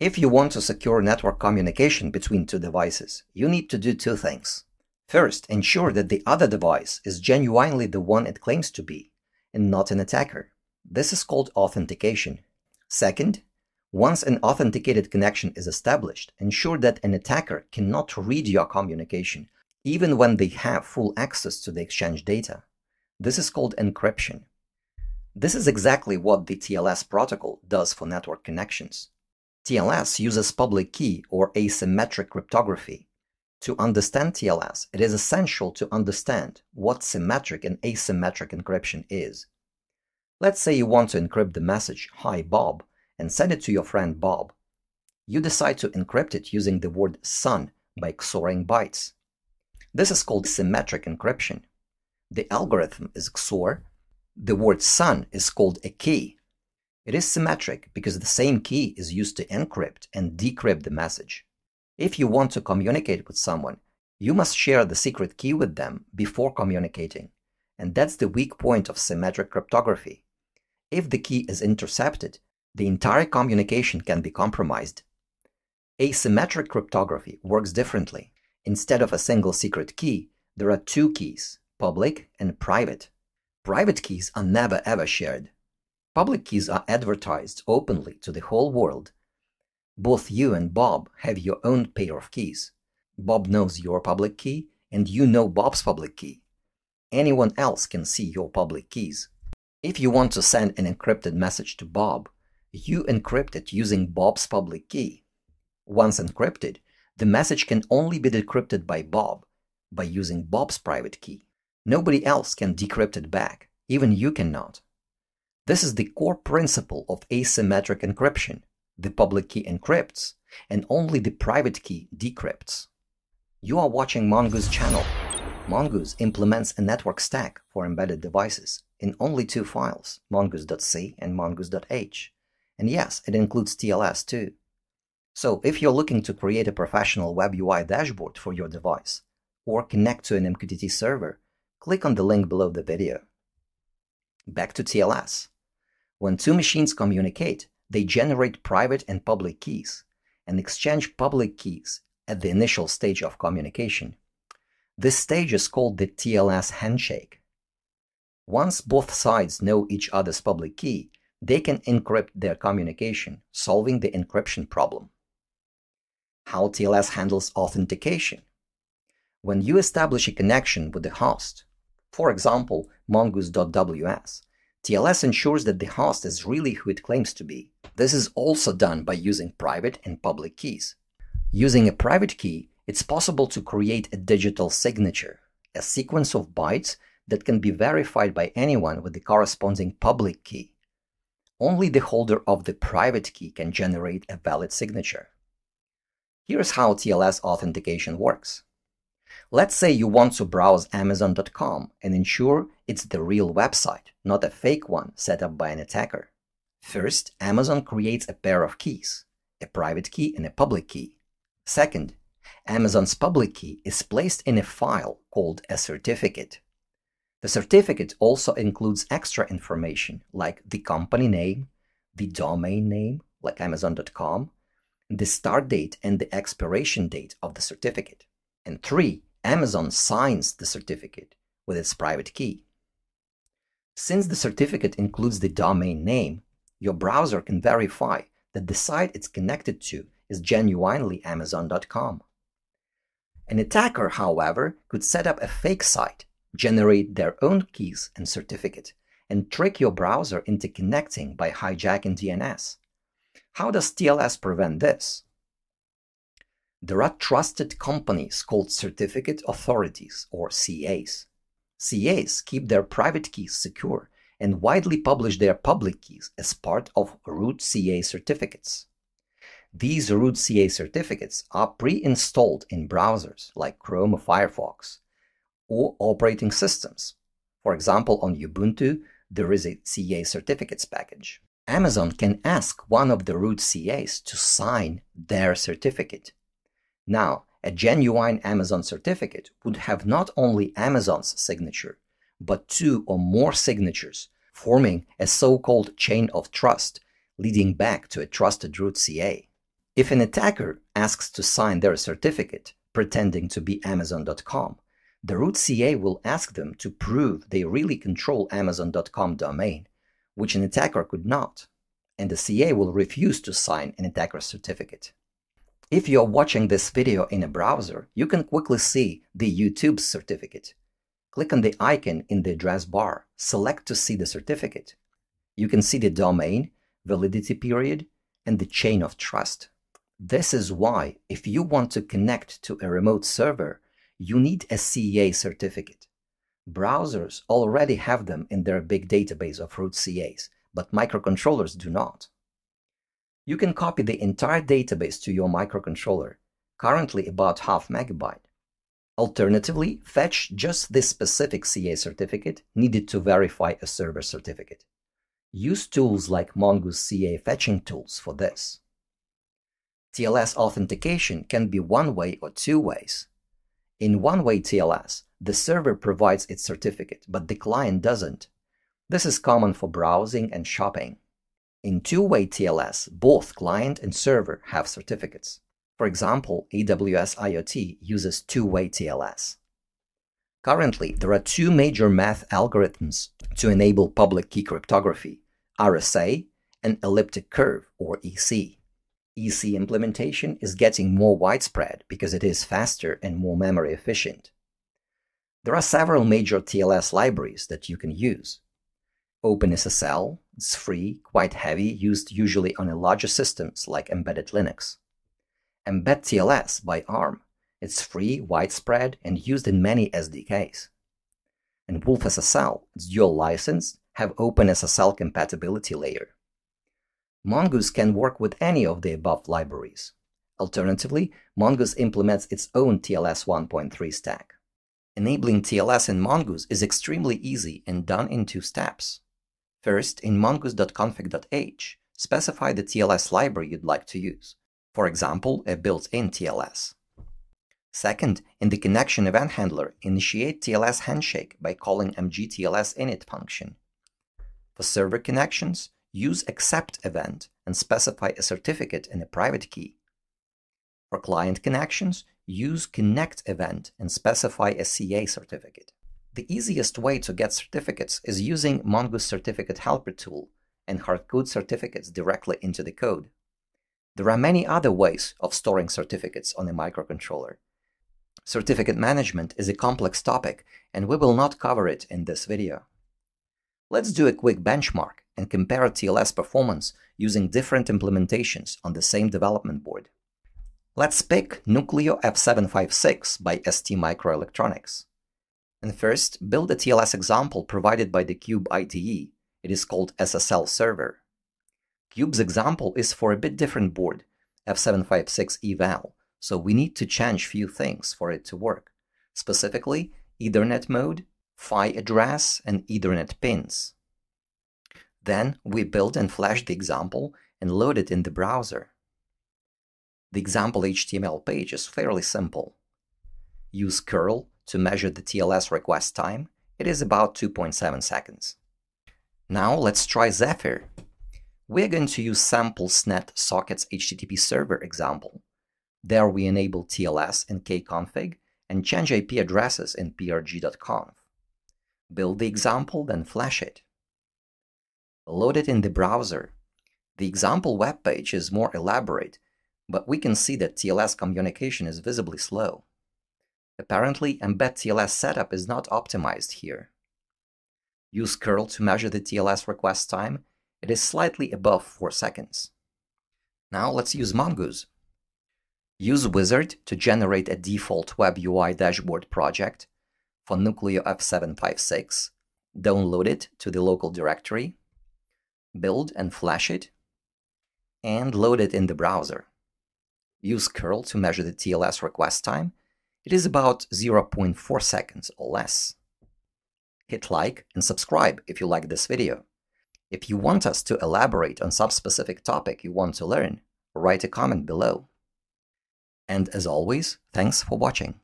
If you want to secure network communication between two devices, you need to do two things. First, ensure that the other device is genuinely the one it claims to be, and not an attacker. This is called authentication. Second, once an authenticated connection is established, ensure that an attacker cannot read your communication, even when they have full access to the exchange data. This is called encryption. This is exactly what the TLS protocol does for network connections. TLS uses public key or asymmetric cryptography. To understand TLS, it is essential to understand what symmetric and asymmetric encryption is. Let's say you want to encrypt the message, Hi Bob, and send it to your friend Bob. You decide to encrypt it using the word son by XORing bytes. This is called symmetric encryption. The algorithm is XOR. The word son is called a key. It is symmetric because the same key is used to encrypt and decrypt the message. If you want to communicate with someone, you must share the secret key with them before communicating, and that's the weak point of symmetric cryptography. If the key is intercepted, the entire communication can be compromised. Asymmetric cryptography works differently. Instead of a single secret key, there are two keys, public and private. Private keys are never ever shared. Public keys are advertised openly to the whole world. Both you and Bob have your own pair of keys. Bob knows your public key, and you know Bob's public key. Anyone else can see your public keys. If you want to send an encrypted message to Bob, you encrypt it using Bob's public key. Once encrypted, the message can only be decrypted by Bob by using Bob's private key. Nobody else can decrypt it back, even you cannot. This is the core principle of asymmetric encryption. The public key encrypts, and only the private key decrypts. You are watching Mongoose channel. Mongoose implements a network stack for embedded devices in only two files, mongoose.c and mongoose.h. And yes, it includes TLS too. So if you're looking to create a professional web UI dashboard for your device, or connect to an MQTT server, click on the link below the video. Back to TLS. When two machines communicate, they generate private and public keys and exchange public keys at the initial stage of communication. This stage is called the TLS handshake. Once both sides know each other's public key, they can encrypt their communication, solving the encryption problem. How TLS handles authentication. When you establish a connection with the host, for example, mongoose.ws, TLS ensures that the host is really who it claims to be. This is also done by using private and public keys. Using a private key, it's possible to create a digital signature, a sequence of bytes that can be verified by anyone with the corresponding public key. Only the holder of the private key can generate a valid signature. Here's how TLS authentication works. Let's say you want to browse Amazon.com and ensure it's the real website, not a fake one set up by an attacker. First, Amazon creates a pair of keys, a private key and a public key. Second, Amazon's public key is placed in a file called a certificate. The certificate also includes extra information like the company name, the domain name, like Amazon.com, the start date and the expiration date of the certificate. And three, Amazon signs the certificate with its private key. Since the certificate includes the domain name, your browser can verify that the site it's connected to is genuinely Amazon.com. An attacker, however, could set up a fake site, generate their own keys and certificate, and trick your browser into connecting by hijacking DNS. How does TLS prevent this? There are trusted companies called certificate authorities or CAs. CAs keep their private keys secure and widely publish their public keys as part of root CA certificates. These root CA certificates are pre-installed in browsers like Chrome or Firefox or operating systems. For example, on Ubuntu, there is a CA certificates package. Amazon can ask one of the root CAs to sign their certificate now, a genuine Amazon certificate would have not only Amazon's signature, but two or more signatures, forming a so-called chain of trust, leading back to a trusted root CA. If an attacker asks to sign their certificate, pretending to be Amazon.com, the root CA will ask them to prove they really control Amazon.com domain, which an attacker could not, and the CA will refuse to sign an attacker's certificate. If you are watching this video in a browser, you can quickly see the YouTube certificate. Click on the icon in the address bar, select to see the certificate. You can see the domain, validity period, and the chain of trust. This is why, if you want to connect to a remote server, you need a CA certificate. Browsers already have them in their big database of root CAs, but microcontrollers do not. You can copy the entire database to your microcontroller, currently about half megabyte. Alternatively, fetch just this specific CA certificate needed to verify a server certificate. Use tools like Mongoose CA fetching tools for this. TLS authentication can be one way or two ways. In one-way TLS, the server provides its certificate, but the client doesn't. This is common for browsing and shopping. In two-way TLS, both client and server have certificates. For example, AWS IoT uses two-way TLS. Currently, there are two major math algorithms to enable public key cryptography, RSA and elliptic curve, or EC. EC implementation is getting more widespread because it is faster and more memory efficient. There are several major TLS libraries that you can use. OpenSSL is free, quite heavy, used usually on larger systems like embedded Linux. mbedTLS by ARM. It's free, widespread, and used in many SDKs. And WolfSSL, it's dual licensed, have OpenSSL compatibility layer. Mongoose can work with any of the above libraries. Alternatively, Mongoose implements its own TLS 1.3 stack. Enabling TLS in Mongoose is extremely easy and done in two steps. First, in mongoose.config.h, specify the TLS library you'd like to use, for example, a built-in TLS. Second, in the connection event handler, initiate TLS handshake by calling mgTLS init function. For server connections, use accept event and specify a certificate and a private key. For client connections, use connect event and specify a CA certificate. The easiest way to get certificates is using Mongoose Certificate Helper tool and hardcode certificates directly into the code. There are many other ways of storing certificates on a microcontroller. Certificate management is a complex topic and we will not cover it in this video. Let's do a quick benchmark and compare TLS performance using different implementations on the same development board. Let's pick Nucleo F756 by ST Microelectronics. And first, build the TLS example provided by the Cube IDE. It is called SSL Server. Cube's example is for a bit different board, F756 eval, so we need to change few things for it to work, specifically Ethernet mode, PHY address, and Ethernet pins. Then we build and flash the example and load it in the browser. The example HTML page is fairly simple. Use curl to measure the TLS request time. It is about 2.7 seconds. Now let's try Zephyr. We're going to use SamplesNet sockets HTTP server example. There we enable TLS and kconfig and change IP addresses in prg.conf. Build the example, then flash it. Load it in the browser. The example web page is more elaborate, but we can see that TLS communication is visibly slow. Apparently, mbedTLS setup is not optimized here. Use curl to measure the TLS request time. It is slightly above 4 seconds. Now let's use Mongoose. Use Wizard to generate a default Web UI dashboard project for Nucleo F756. Download it to the local directory build and flash it, and load it in the browser. Use curl to measure the TLS request time. It is about 0.4 seconds or less. Hit like and subscribe if you like this video. If you want us to elaborate on some specific topic you want to learn, write a comment below. And as always, thanks for watching.